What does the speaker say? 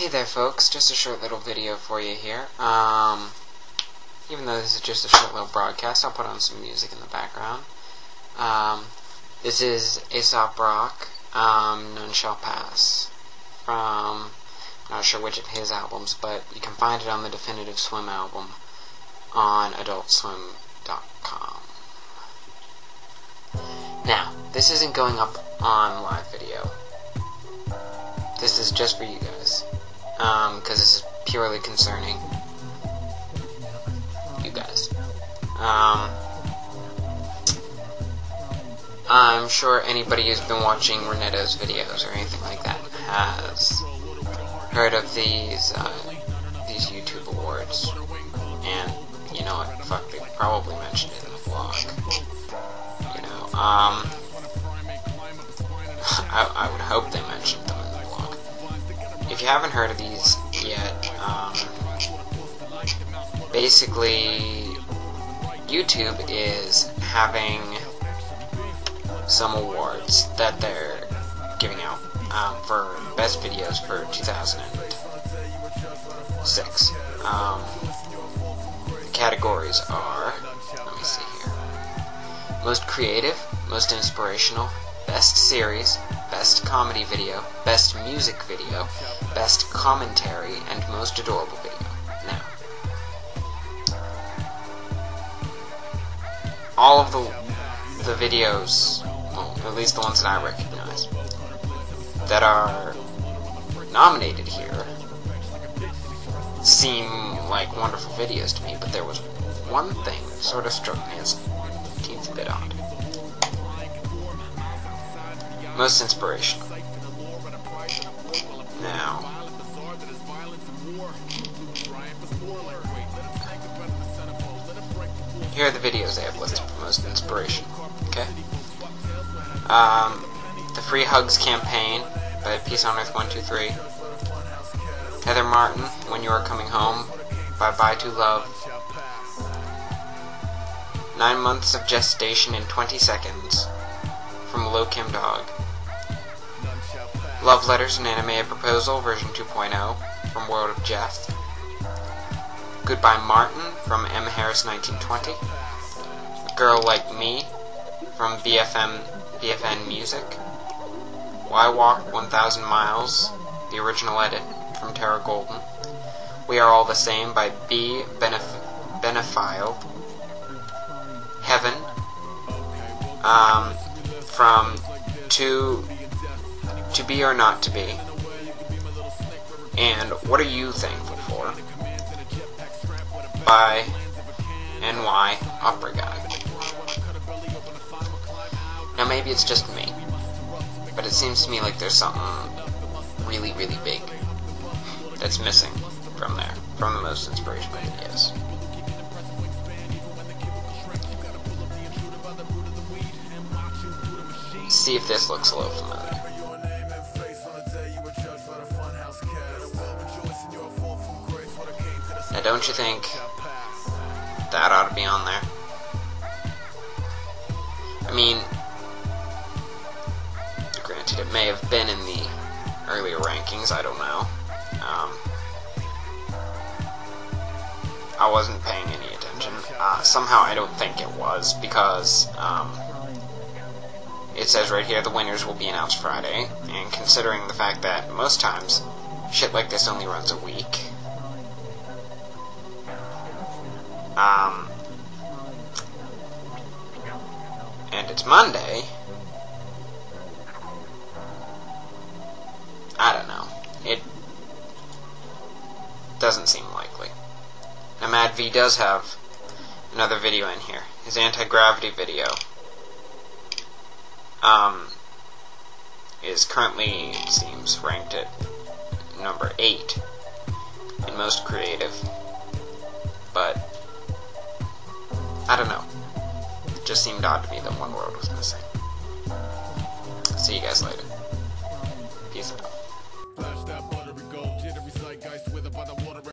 Hey there folks, just a short little video for you here. Um, even though this is just a short little broadcast, I'll put on some music in the background. Um, this is Aesop Rock, um, None Shall Pass, from, not sure which of his albums, but you can find it on the Definitive Swim album on AdultSwim.com. Now, this isn't going up on live video. This is just for you guys because um, this is purely concerning you guys. Um, I'm sure anybody who's been watching Renetto's videos or anything like that has heard of these uh, these YouTube awards, and you know what? Fuck, they probably mentioned it in the vlog. You know, um, I, I would hope they if you haven't heard of these yet, um, basically, YouTube is having some awards that they're giving out um, for best videos for 2006. Um, the categories are, let me see here, most creative, most inspirational, best series, best comedy video, best music video, best commentary, and most adorable video. Now, all of the the videos, well, at least the ones that I recognize, that are nominated here seem like wonderful videos to me, but there was one thing that sort of struck me as a bit odd. Most inspirational. Now, here are the videos they have listed for most inspiration. Okay? Um, the Free Hugs campaign by Peace on Earth 123. Heather Martin, When You Are Coming Home by Bye to Love. Nine Months of Gestation in 20 Seconds from Low Kim Dog. Love Letters and Anime Proposal version 2.0 from World of Jeff. Goodbye Martin from M. Harris 1920. A Girl Like Me from BFM BFN Music. Why Walk 1000 Miles, the original edit from Tara Golden. We Are All the Same by B. Benef- Benephile. Heaven um, from two to be or not to be, and what are you thankful for by NY Opera Guy. Now maybe it's just me, but it seems to me like there's something really, really big that's missing from there, from the most inspirational videos. See if this looks a little familiar. Don't you think that ought to be on there? I mean, granted, it may have been in the earlier rankings, I don't know. Um, I wasn't paying any attention. Uh, somehow I don't think it was, because um, it says right here the winners will be announced Friday, and considering the fact that most times shit like this only runs a week, Um, and it's Monday. I don't know. It doesn't seem likely. Now, Mad V does have another video in here. His anti-gravity video um, is currently, it seems, ranked at number 8 in most creative. I don't know. It just seemed odd to me that one world was missing. See you guys later. Peace out.